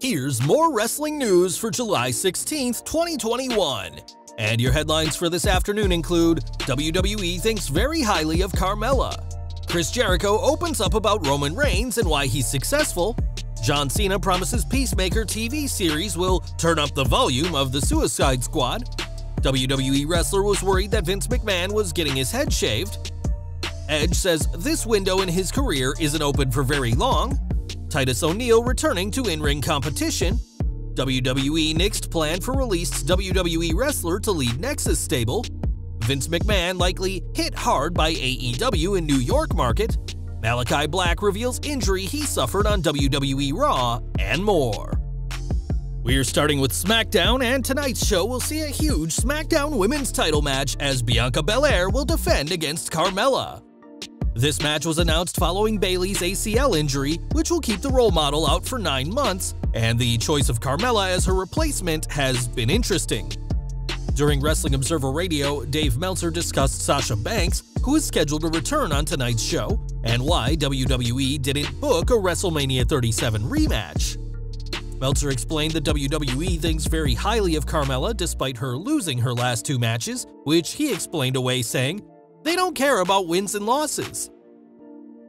Here's more wrestling news for July 16th, 2021. And your headlines for this afternoon include WWE thinks very highly of Carmella. Chris Jericho opens up about Roman Reigns and why he's successful. John Cena promises Peacemaker TV series will turn up the volume of the Suicide Squad. WWE wrestler was worried that Vince McMahon was getting his head shaved. Edge says this window in his career isn't open for very long. Titus O'Neil returning to in-ring competition. WWE nixed plan for released WWE wrestler to lead Nexus stable. Vince McMahon likely hit hard by AEW in New York market. Malakai Black reveals injury he suffered on WWE Raw, and more. We're starting with SmackDown, and tonight's show will see a huge SmackDown Women's title match as Bianca Belair will defend against Carmella. This match was announced following Bayley's ACL injury, which will keep the role model out for nine months, and the choice of Carmella as her replacement has been interesting. During Wrestling Observer Radio, Dave Meltzer discussed Sasha Banks, who is scheduled to return on tonight's show, and why WWE didn't book a WrestleMania 37 rematch. Meltzer explained that WWE thinks very highly of Carmella despite her losing her last two matches, which he explained away saying, they don't care about wins and losses.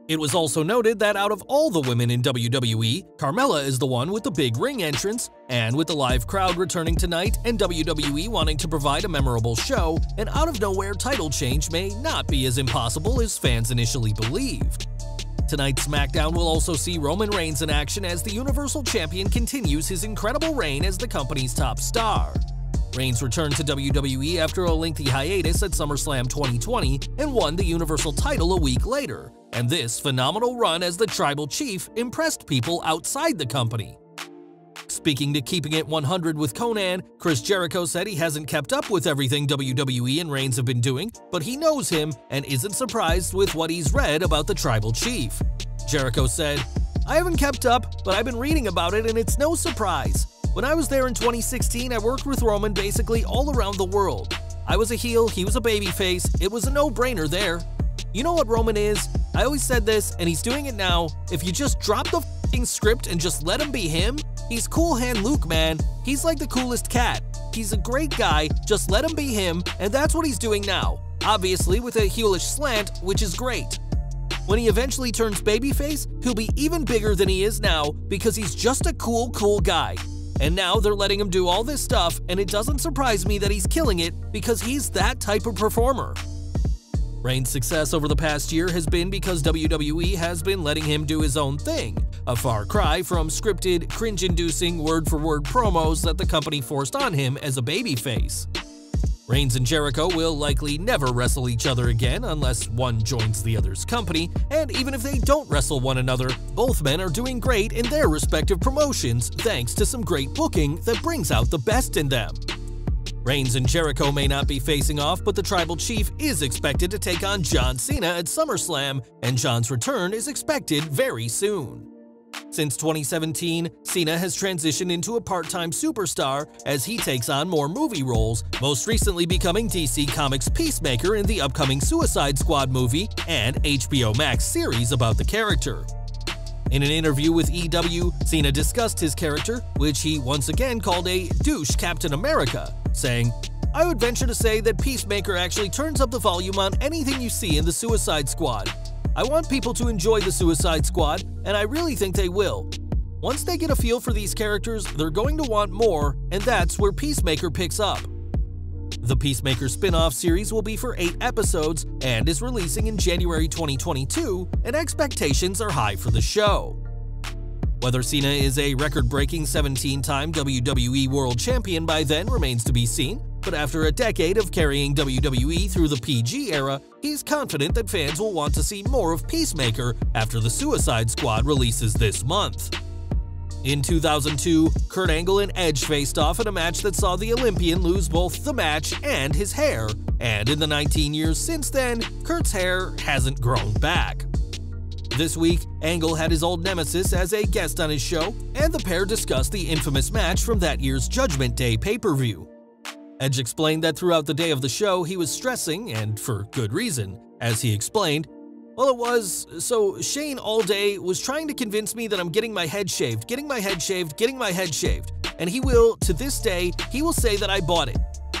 It was also noted that out of all the women in WWE, Carmella is the one with the big ring entrance, and with the live crowd returning tonight and WWE wanting to provide a memorable show, an out-of-nowhere title change may not be as impossible as fans initially believed. Tonight's SmackDown will also see Roman Reigns in action as the Universal Champion continues his incredible reign as the company's top star. Reigns returned to WWE after a lengthy hiatus at SummerSlam 2020 and won the Universal title a week later, and this phenomenal run as the Tribal Chief impressed people outside the company. Speaking to Keeping It 100 with Konan, Chris Jericho said he hasn't kept up with everything WWE and Reigns have been doing, but he knows him and isn't surprised with what he's read about the Tribal Chief. Jericho said, I haven't kept up, but I've been reading about it and it's no surprise. When I was there in 2016, I worked with Roman basically all around the world. I was a heel, he was a babyface, it was a no-brainer there. You know what Roman is? I always said this, and he's doing it now. If you just drop the script and just let him be him, he's Cool Hand Luke, man. He's like the coolest cat. He's a great guy, just let him be him, and that's what he's doing now. Obviously, with a heelish slant, which is great. When he eventually turns babyface, he'll be even bigger than he is now because he's just a cool, cool guy. And now they're letting him do all this stuff, and it doesn't surprise me that he's killing it because he's that type of performer. Reigns' success over the past year has been because WWE has been letting him do his own thing, a far cry from scripted, cringe-inducing word-for-word promos that the company forced on him as a babyface. Reigns and Jericho will likely never wrestle each other again unless one joins the other's company, and even if they don't wrestle one another, both men are doing great in their respective promotions thanks to some great booking that brings out the best in them. Reigns and Jericho may not be facing off, but the Tribal Chief is expected to take on John Cena at SummerSlam, and John's return is expected very soon. Since 2017, Cena has transitioned into a part-time superstar as he takes on more movie roles, most recently becoming DC Comics Peacemaker in the upcoming Suicide Squad movie and HBO Max series about the character. In an interview with EW, Cena discussed his character, which he once again called a douche Captain America, saying, I would venture to say that Peacemaker actually turns up the volume on anything you see in the Suicide Squad. I want people to enjoy the Suicide Squad, and I really think they will. Once they get a feel for these characters, they're going to want more, and that's where Peacemaker picks up. The Peacemaker spin-off series will be for 8 episodes and is releasing in January 2022, and expectations are high for the show. Whether Cena is a record-breaking 17-time WWE World Champion by then remains to be seen, but after a decade of carrying WWE through the PG era, he's confident that fans will want to see more of Peacemaker after the Suicide Squad releases this month. In 2002, Kurt Angle and Edge faced off in a match that saw the Olympian lose both the match and his hair, and in the 19 years since then, Kurt's hair hasn't grown back. This week, Angle had his old nemesis as a guest on his show, and the pair discussed the infamous match from that year's Judgment Day pay-per-view. Edge explained that throughout the day of the show he was stressing, and for good reason. As he explained, Well, it was. So, Shane all day was trying to convince me that I'm getting my head shaved, getting my head shaved, getting my head shaved. And he will, to this day, he will say that I bought it.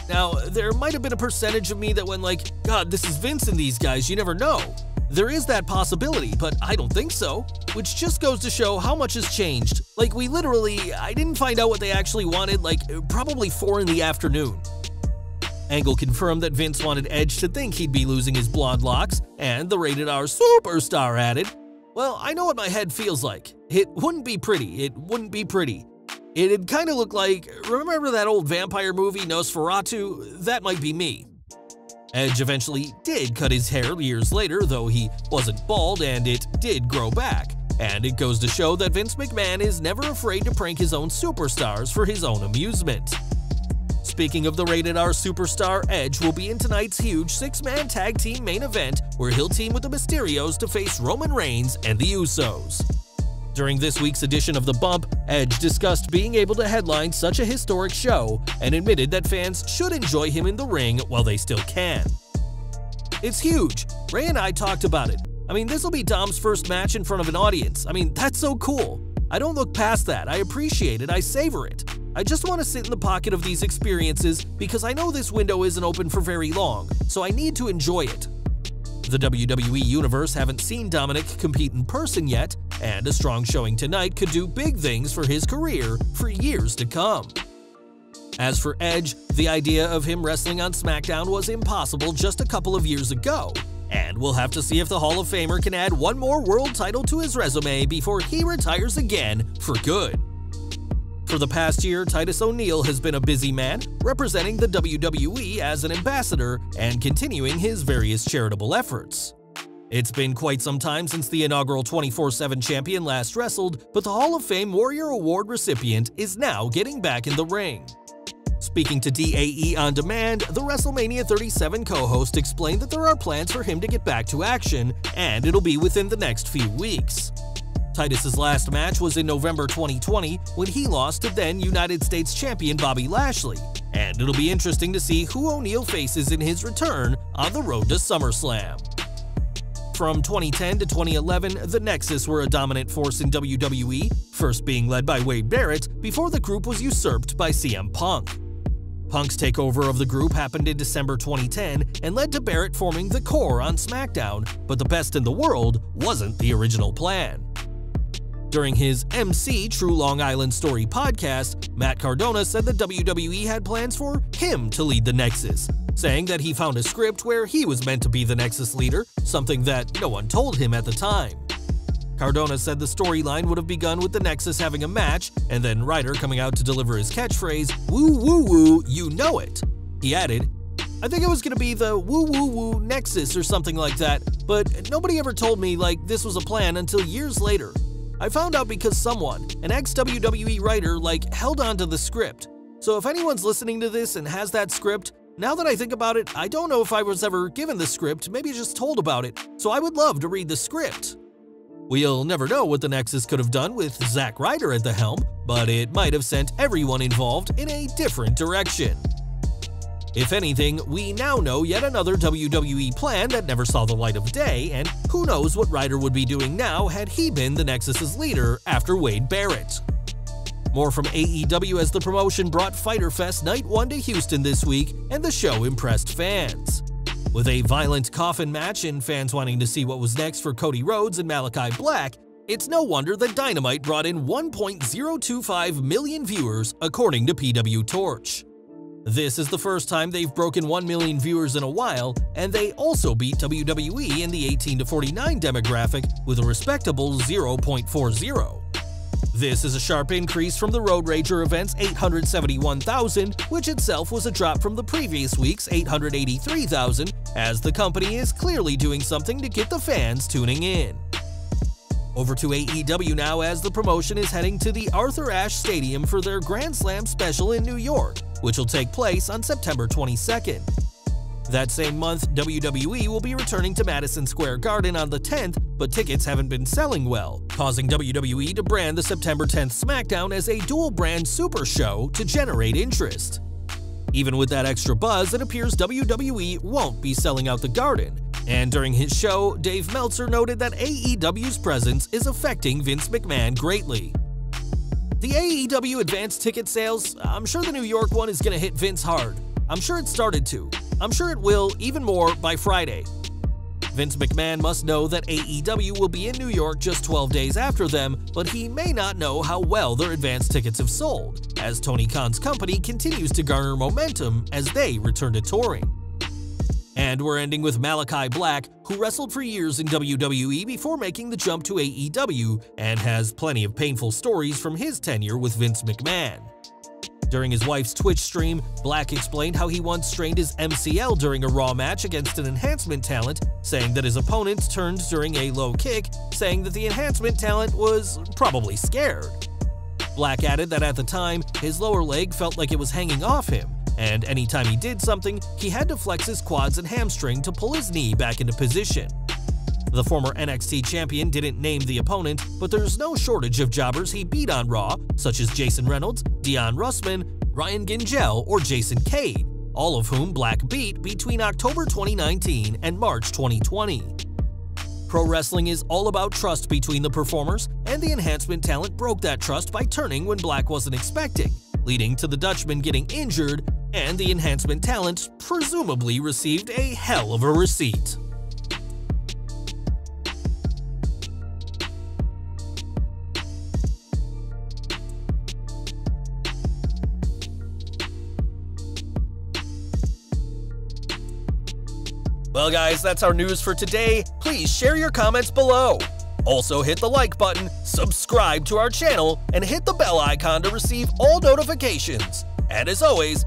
Now, there might have been a percentage of me that went like, God, this is Vince and these guys, you never know. There is that possibility, but I don't think so. Which just goes to show how much has changed. Like, we literally, I didn't find out what they actually wanted, like, probably 4 in the afternoon. Angle confirmed that Vince wanted Edge to think he'd be losing his blonde locks, and the rated R superstar added, Well, I know what my head feels like. It wouldn't be pretty, it wouldn't be pretty. It'd kind of look like, remember that old vampire movie Nosferatu? That might be me. Edge eventually did cut his hair years later, though he wasn't bald and it did grow back. And it goes to show that Vince McMahon is never afraid to prank his own superstars for his own amusement. Speaking of the rated R superstar, Edge will be in tonight's huge six-man tag team main event where he'll team with the Mysterios to face Roman Reigns and the Usos. During this week's edition of The Bump, Edge discussed being able to headline such a historic show and admitted that fans should enjoy him in the ring while they still can. It's huge. Ray and I talked about it. I mean, this will be Dom's first match in front of an audience. I mean, that's so cool. I don't look past that. I appreciate it. I savor it. I just want to sit in the pocket of these experiences because I know this window isn't open for very long, so I need to enjoy it. The WWE Universe haven't seen Dominic compete in person yet, and a strong showing tonight could do big things for his career for years to come. As for Edge, the idea of him wrestling on SmackDown was impossible just a couple of years ago, and we'll have to see if the Hall of Famer can add one more world title to his resume before he retires again for good. For the past year, Titus O'Neil has been a busy man, representing the WWE as an ambassador and continuing his various charitable efforts. It's been quite some time since the inaugural 24-7 champion last wrestled, but the Hall of Fame Warrior Award recipient is now getting back in the ring. Speaking to DAE On Demand, the WrestleMania 37 co-host explained that there are plans for him to get back to action, and it'll be within the next few weeks. Titus's last match was in November 2020 when he lost to then United States champion Bobby Lashley, and it'll be interesting to see who O'Neil faces in his return on the road to SummerSlam. From 2010 to 2011, the Nexus were a dominant force in WWE, first being led by Wade Barrett before the group was usurped by CM Punk. Punk's takeover of the group happened in December 2010 and led to Barrett forming the Corre on SmackDown, but the best in the world wasn't the original plan. During his MC True Long Island Story podcast, Matt Cardona said that WWE had plans for him to lead the Nexus, saying that he found a script where he was meant to be the Nexus leader, something that no one told him at the time. Cardona said the storyline would have begun with the Nexus having a match, and then Ryder coming out to deliver his catchphrase, Woo woo woo, you know it. He added, I think it was gonna be the woo woo woo Nexus or something like that, but nobody ever told me like this was a plan until years later. I found out because someone, an ex-WWE writer, like held onto the script. So if anyone's listening to this and has that script, now that I think about it, I don't know if I was ever given the script, maybe just told about it, so I would love to read the script. We'll never know what the Nexus could have done with Zack Ryder at the helm, but it might have sent everyone involved in a different direction. If anything, we now know yet another WWE plan that never saw the light of day, and who knows what Ryder would be doing now had he been the Nexus's leader after Wade Barrett. More from AEW as the promotion brought Fyter Fest Night 1 to Houston this week, and the show impressed fans. With a violent coffin match and fans wanting to see what was next for Cody Rhodes and Malakai Black, it's no wonder that Dynamite brought in 1.025 million viewers, according to PW Torch. This is the first time they've broken 1 million viewers in a while, and they also beat WWE in the 18 to 49 demographic with a respectable 0.40. This is a sharp increase from the Road Rager event's 871,000, which itself was a drop from the previous week's 883,000, as the company is clearly doing something to get the fans tuning in. Over to AEW now as the promotion is heading to the Arthur Ashe Stadium for their Grand Slam special in New York, which will take place on September 22nd. That same month, WWE will be returning to Madison Square Garden on the 10th, but tickets haven't been selling well, causing WWE to brand the September 10th SmackDown as a dual-brand super show to generate interest. Even with that extra buzz, it appears WWE won't be selling out the Garden, And during his show, Dave Meltzer noted that AEW's presence is affecting Vince McMahon greatly. The AEW advanced ticket sales, I'm sure the New York one is going to hit Vince hard. I'm sure it started to. I'm sure it will even more by Friday. Vince McMahon must know that AEW will be in New York just 12 days after them, but he may not know how well their advance tickets have sold, as Tony Khan's company continues to garner momentum as they return to touring. And we're ending with Malakai Black, who wrestled for years in WWE before making the jump to AEW and has plenty of painful stories from his tenure with Vince McMahon. During his wife's Twitch stream, Black explained how he once strained his MCL during a Raw match against an enhancement talent, saying that his opponent turned during a low kick, saying that the enhancement talent was probably scared. Black added that at the time, his lower leg felt like it was hanging off him, and anytime he did something, he had to flex his quads and hamstring to pull his knee back into position. The former NXT champion didn't name the opponent, but there's no shortage of jobbers he beat on Raw, such as Jason Reynolds, Dion Russman, Ryan Gingell, or Jason Cade, all of whom Black beat between October 2019 and March 2020. Pro wrestling is all about trust between the performers, and the enhancement talent broke that trust by turning when Black wasn't expecting, leading to the Dutchman getting injured, and the enhancement talent presumably received a hell of a receipt. Well guys, that's our news for today. Please share your comments below. Also hit the like button, subscribe to our channel, and hit the bell icon to receive all notifications. And as always,